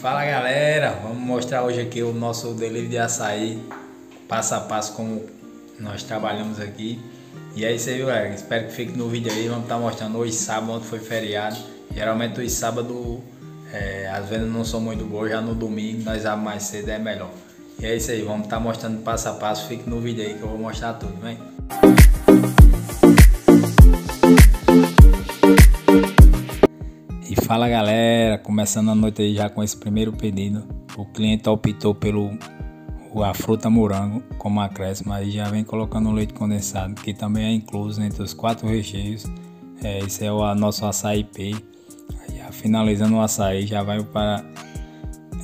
Fala galera, vamos mostrar hoje aqui o nosso delivery de açaí, passo a passo como nós trabalhamos aqui. E é isso aí galera, espero que fique no vídeo aí, vamos estar tá mostrando hoje sábado, ontem foi feriado. Geralmente hoje sábado é, as vendas não são muito boas, já no domingo nós abrimos mais cedo é melhor. E é isso aí, vamos estar tá mostrando passo a passo, fique no vídeo aí que eu vou mostrar tudo, vem? Fala galera, começando a noite aí já com esse primeiro pedido. O cliente optou pelo a fruta morango como acréscimo, aí já vem colocando o leite condensado, que também é incluso entre os quatro recheios. É, esse é o nosso açaí P. Já finalizando o açaí, já vai para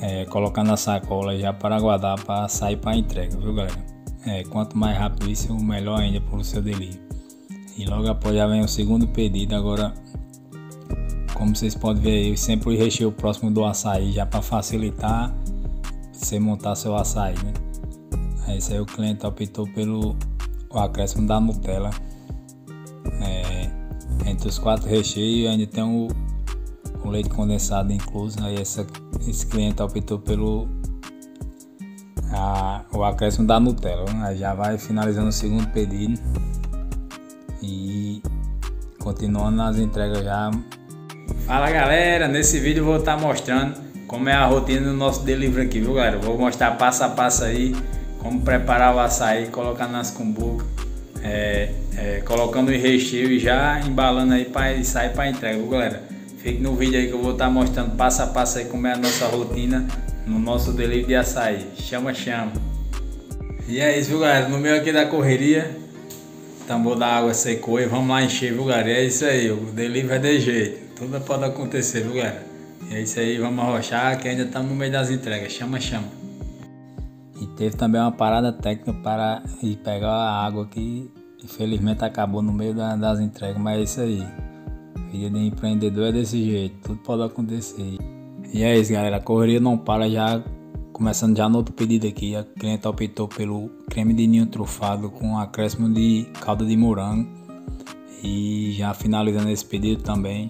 é, colocar na sacola já para guardar para sair para entrega, viu galera? É, quanto mais rápido isso, melhor ainda para o seu delivery. E logo após já vem o segundo pedido, agora como vocês podem ver, eu sempre recheio próximo do açaí já para facilitar você montar seu açaí, né? Esse aí o cliente optou pelo o acréscimo da Nutella. É, entre os quatro recheios ainda tem o, o leite condensado incluso. Aí essa, esse cliente optou pelo a, o acréscimo da Nutella. Né? Aí já vai finalizando o segundo pedido e continuando as entregas já Fala galera, nesse vídeo eu vou estar mostrando como é a rotina do nosso delivery aqui, viu galera? Vou mostrar passo a passo aí como preparar o açaí, colocar nas cumbucas, é, é, colocando o recheio e já embalando aí para sair para entrega, viu galera? Fique no vídeo aí que eu vou estar mostrando passo a passo aí como é a nossa rotina no nosso delivery de açaí. Chama, chama! E é isso, viu galera? No meio aqui da correria, tambor da água secou e vamos lá encher, viu galera? E é isso aí, o delivery é de jeito. Tudo pode acontecer, viu, galera? É isso aí, vamos arrochar que ainda estamos no meio das entregas. Chama, chama. E teve também uma parada técnica para ir pegar a água que infelizmente acabou no meio das entregas, mas é isso aí. Vida de empreendedor é desse jeito, tudo pode acontecer. E é isso, galera. A correria não para já. Começando já no outro pedido aqui, a cliente optou pelo creme de ninho trufado com acréscimo de calda de morango. E já finalizando esse pedido também,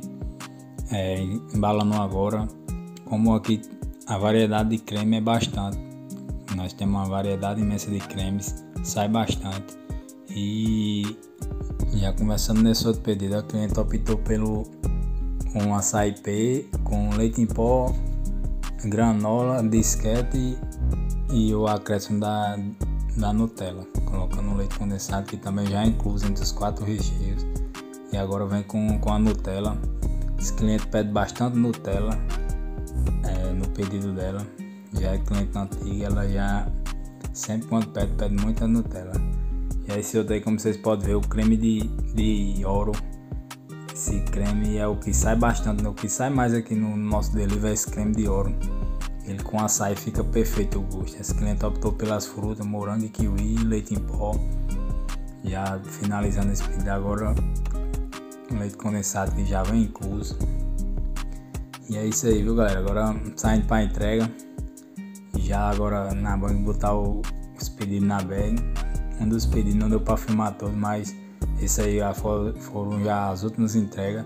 é, embalando agora. Como aqui a variedade de creme é bastante, nós temos uma variedade imensa de cremes, sai bastante. E já começando nesse outro pedido, a cliente optou pelo um açaí P com leite em pó, granola, disquete e o acréscimo da, da Nutella, colocando leite condensado que também já é incluso entre os quatro recheios. E agora vem com, com a Nutella esse cliente pede bastante Nutella é, no pedido dela. Já é cliente antiga, ela já sempre quando pede, pede muita Nutella. E aí esse outro aí, como vocês podem ver, o creme de, de ouro. Esse creme é o que sai bastante, né? o que sai mais aqui no nosso delivery é esse creme de ouro. Ele com açaí fica perfeito o gosto. Esse cliente optou pelas frutas, morango kiwi, leite em pó. Já finalizando esse pedido agora, leite condensado que já vem incluso. E é isso aí, viu galera? Agora saindo para entrega. Já agora na banca botar o, os pedidos na bag. Um dos pedidos não deu para filmar todos, mas esse aí já for, foram já as últimas entregas.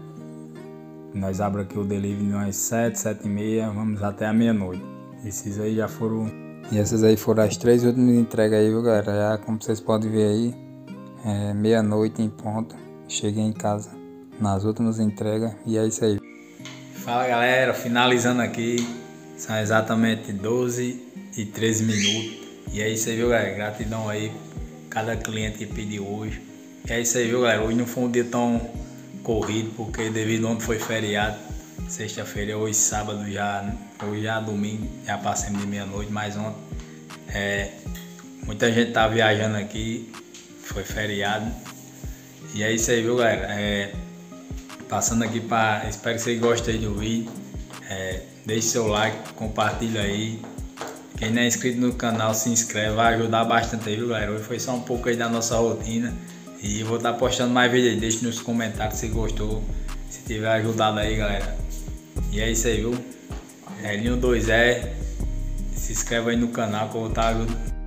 Nós abrimos aqui o delivery às 7, 7 e meia, vamos até a meia-noite. Esses aí já foram. E essas aí foram as três últimas entregas aí, viu galera? Já como vocês podem ver aí, é meia-noite em ponto. Cheguei em casa nas últimas entregas e é isso aí. Fala galera, finalizando aqui, são exatamente 12 e 13 minutos. E é isso aí, viu galera? Gratidão aí, cada cliente que pediu hoje. E é isso aí, viu galera? Hoje não foi um dia tão corrido, porque devido onde foi feriado, sexta-feira, hoje sábado já, hoje já domingo, já passamos de meia-noite, mas ontem é, muita gente tá viajando aqui, foi feriado. E é isso aí, viu galera? É, Passando aqui para. Espero que vocês gostem do vídeo. É, deixe seu like, compartilha aí. Quem não é inscrito no canal, se inscreve, vai ajudar bastante aí, viu galera? Hoje foi só um pouco aí da nossa rotina. E vou estar postando mais vídeos aí. Deixe nos comentários se gostou, se tiver ajudado aí, galera. E é isso aí, viu? Elinho 2E. Se inscreve aí no canal que eu vou estar ajudando